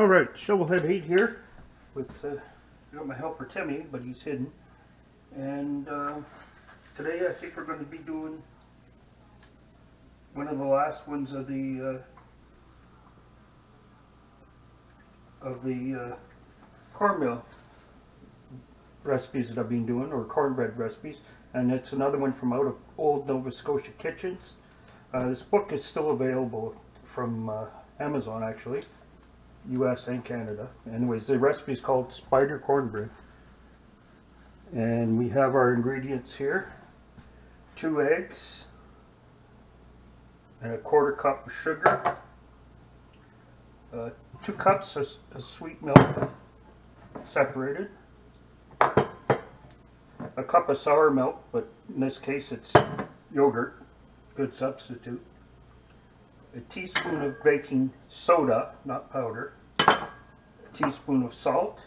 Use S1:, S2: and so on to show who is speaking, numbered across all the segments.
S1: All right, Shovelhead Eight here with uh, got my helper Timmy, but he's hidden. And uh, today I think we're going to be doing one of the last ones of the uh, of the uh, cornmeal recipes that I've been doing, or cornbread recipes. And it's another one from out of Old Nova Scotia Kitchens. Uh, this book is still available from uh, Amazon, actually. US and Canada. Anyways, the recipe is called spider cornbread. And we have our ingredients here. Two eggs. And a quarter cup of sugar. Uh, two cups of, of sweet milk separated. A cup of sour milk, but in this case it's yogurt. Good substitute a teaspoon of baking soda, not powder, a teaspoon of salt,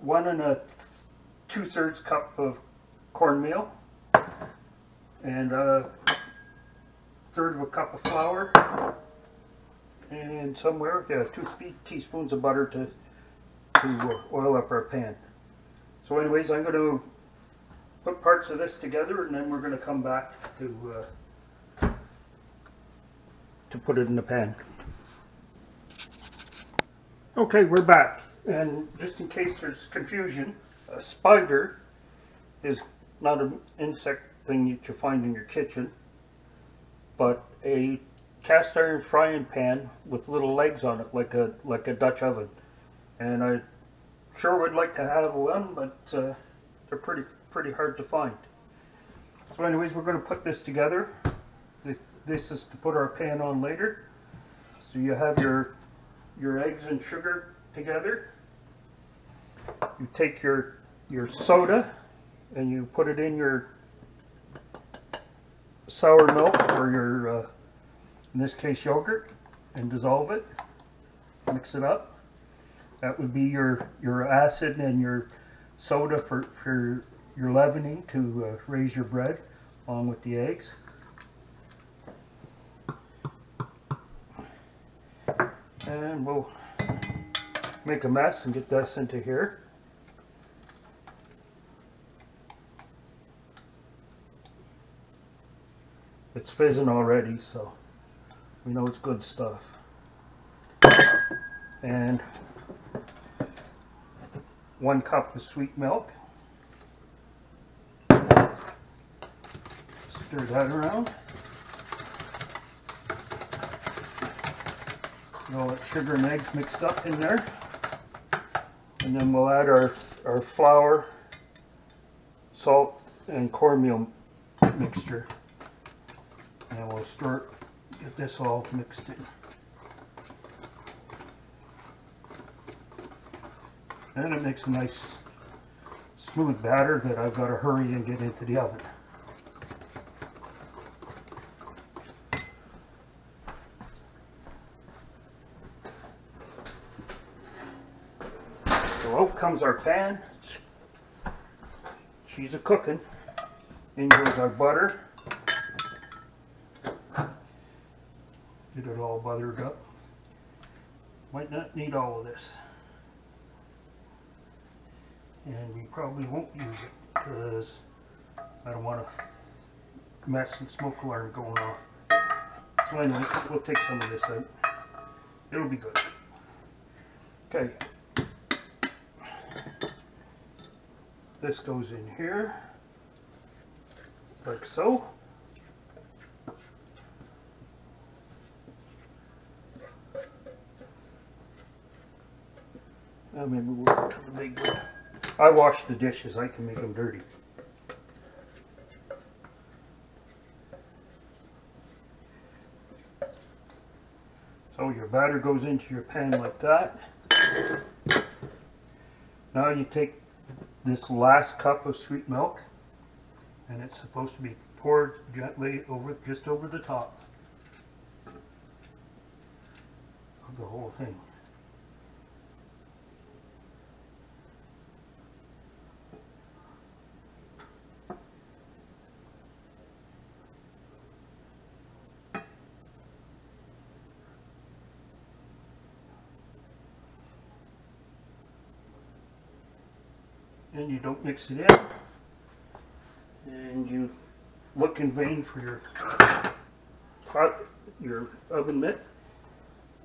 S1: one and a two-thirds cup of cornmeal, and a third of a cup of flour, and somewhere, yeah, two teaspoons of butter to, to oil up our pan. So anyways, I'm going to put parts of this together and then we're going to come back to uh, to put it in the pan. Okay, we're back. And just in case there's confusion, a spider is not an insect thing that you find in your kitchen, but a cast iron frying pan with little legs on it, like a like a Dutch oven. And I sure would like to have one, but uh, they're pretty pretty hard to find. So anyways, we're going to put this together this is to put our pan on later. So you have your your eggs and sugar together. You take your your soda and you put it in your sour milk or your uh, in this case yogurt and dissolve it. Mix it up. That would be your your acid and your soda for, for your leavening to uh, raise your bread along with the eggs. And we'll make a mess and get this into here. It's fizzing already, so we know it's good stuff. And one cup of sweet milk. Stir that around. All that sugar and eggs mixed up in there. And then we'll add our, our flour, salt, and cornmeal mixture. And we'll start, get this all mixed in. And it makes a nice smooth batter that I've got to hurry and get into the oven. Comes our pan. She's a cooking. In goes our butter. Get it all buttered up. Might not need all of this. And we probably won't use it because I don't want a mess and smoke alarm going off. So anyway, we'll take some of this out. It'll be good. Okay, This goes in here, like so. I make I wash the dishes, I can make them dirty. So your batter goes into your pan like that. Now you take this last cup of sweet milk and it's supposed to be poured gently over just over the top of the whole thing. And you don't mix it in. And you look in vain for your hot, your oven mitt.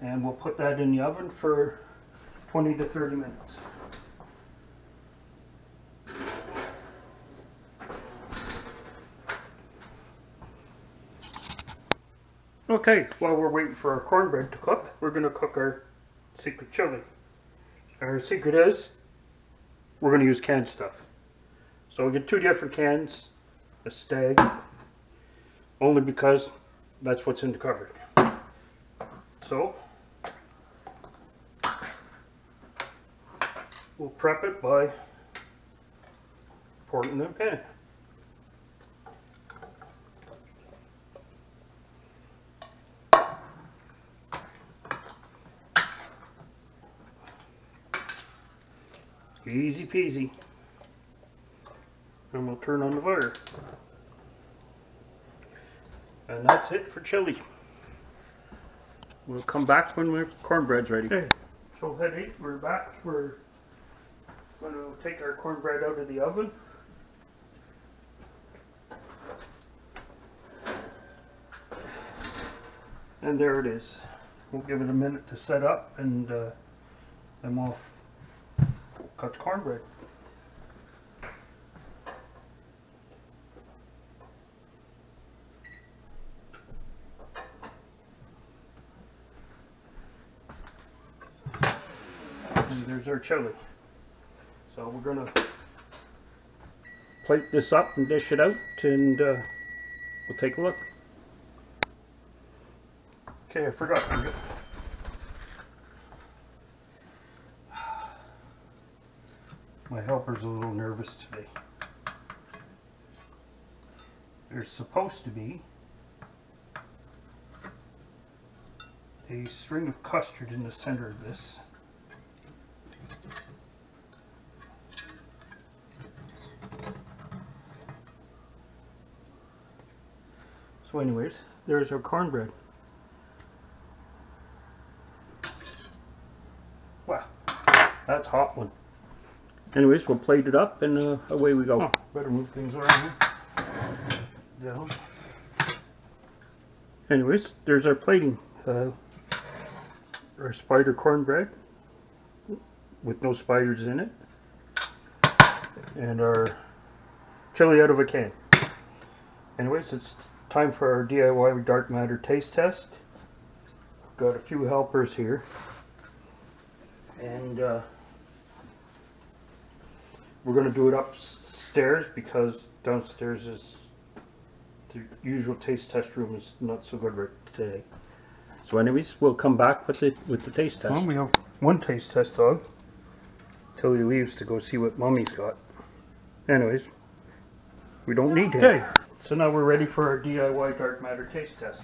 S1: And we'll put that in the oven for 20 to 30 minutes. Okay, while we're waiting for our cornbread to cook, we're going to cook our secret chili. Our secret is we're going to use canned stuff. So we get two different cans, a stag, only because that's what's in the cupboard. So we'll prep it by pouring it in a pan. Easy peasy. And we'll turn on the fire. And that's it for chili. We'll come back when our cornbread's ready. Okay, so head eight, we're back. We're going to take our cornbread out of the oven. And there it is. We'll give it a minute to set up and uh, then we'll cut the cornbread. And there's our chili. So we're gonna plate this up and dish it out and uh, we'll take a look. Okay, I forgot. My helper's a little nervous today. There's supposed to be a string of custard in the center of this. So anyways, there's our cornbread. Wow, that's hot one. Anyways, we'll plate it up and uh, away we go. Oh, better move things around here. Down. Anyways, there's our plating. Uh, our spider cornbread with no spiders in it. And our chili out of a can. Anyways, it's time for our DIY dark matter taste test. Got a few helpers here. And uh, we're going to do it upstairs because downstairs is the usual taste test room is not so good right today. So anyways, we'll come back with the with the taste test. Well, we have one taste test dog till he leaves to go see what mommy's got. Anyways, we don't need him. Okay, so now we're ready for our DIY dark matter taste test.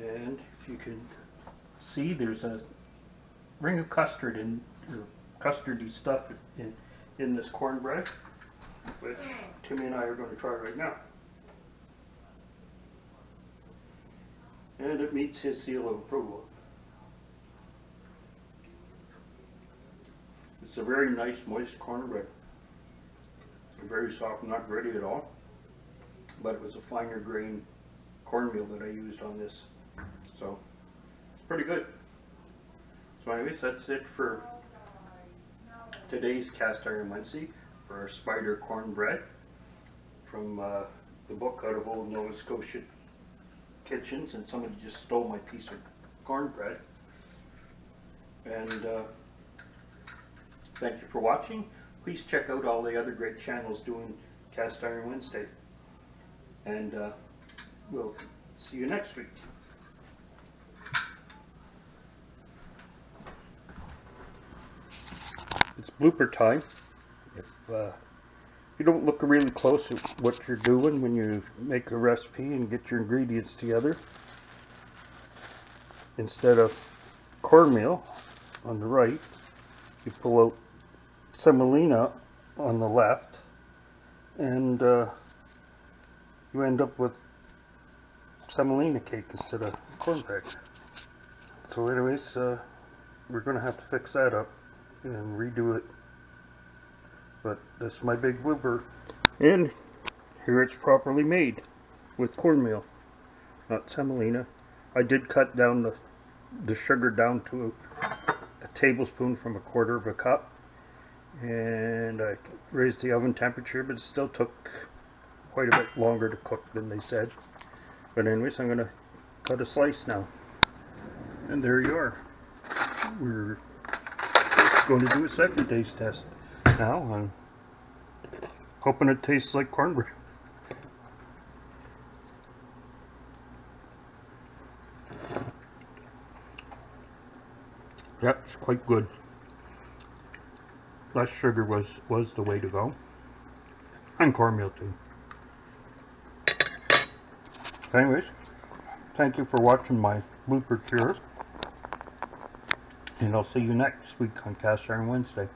S1: And if you can see, there's a ring of custard in custardy stuff in, in this cornbread, which Timmy and I are going to try right now. And it meets his seal of approval. It's a very nice moist cornbread. Very soft, not gritty at all. But it was a finer grain cornmeal that I used on this. So, it's pretty good. So anyways, that's it for today's cast iron Wednesday for spider cornbread from uh, the book out of old Nova Scotia kitchens and somebody just stole my piece of cornbread. And uh, thank you for watching. Please check out all the other great channels doing cast iron Wednesday. And uh, we'll see you next week it's blooper time. If uh, you don't look really close at what you're doing when you make a recipe and get your ingredients together, instead of cornmeal on the right, you pull out semolina on the left, and uh, you end up with semolina cake instead of cornbread. So anyways, uh, we're going to have to fix that up and redo it. But that's my big blooper. And here it's properly made with cornmeal, not semolina. I did cut down the, the sugar down to a, a tablespoon from a quarter of a cup. And I raised the oven temperature, but it still took quite a bit longer to cook than they said. But anyways, I'm going to cut a slice now. And there you are. We're going to do a second taste test. Now I'm hoping it tastes like cornbread. That's quite good. Less sugar was, was the way to go. And cornmeal too. Anyways, thank you for watching my blooper cure. And I'll see you next week on Cast Iron Wednesday.